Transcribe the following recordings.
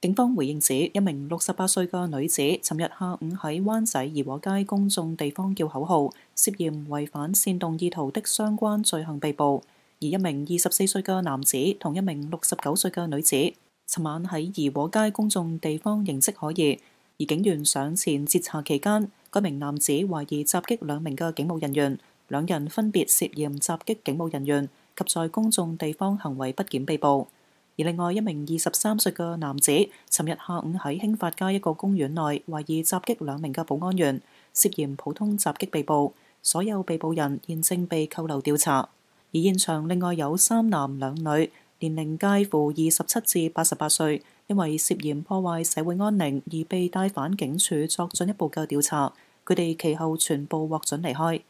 警方回应指，一名六十八岁嘅女子，寻日下午喺湾仔怡和街公众地方叫口号，涉嫌违反煽动意图的相关罪行被捕；而一名二十四岁嘅男子同一名六十九岁嘅女子，寻晚喺怡和街公众地方形迹可疑，而警员上前截查期間，該名男子怀疑袭击两名嘅警务人员，两人分别涉嫌袭击警务人员及在公众地方行为不检被捕。而另外一名二十三岁嘅男子，寻日下午喺兴发街一个公园内，怀疑袭击两名嘅保安员，涉嫌普通袭击被捕。所有被捕人现正被扣留调查。而现场另外有三男两女，年龄介乎二十七至八十八岁，因为涉嫌破坏社会安宁而被带返警署作进一步嘅调查。佢哋其后全部获准离开。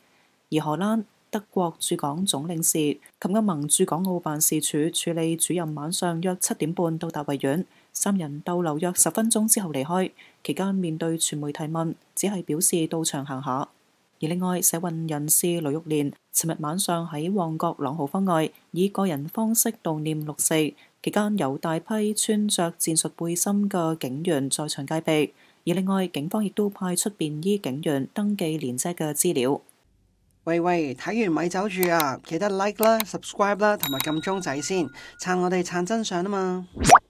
而荷兰。德國駐港總領事及歐盟駐港澳辦事處處理主任晚上約七點半到達維園，三人逗留約十分鐘之後離開。期間面對傳媒提問，只係表示到場行下。而另外，社運人士雷玉蓮尋日晚上喺旺角朗豪坊外以個人方式悼念六四，期間有大批穿着戰術背心嘅警員在場戒備。而另外，警方亦都派出便衣警員登記蓮姐嘅資料。喂喂，睇完咪走住啊！記得 like 啦、subscribe 啦，同埋撳鐘仔先，撐我哋撐真相啊嘛〜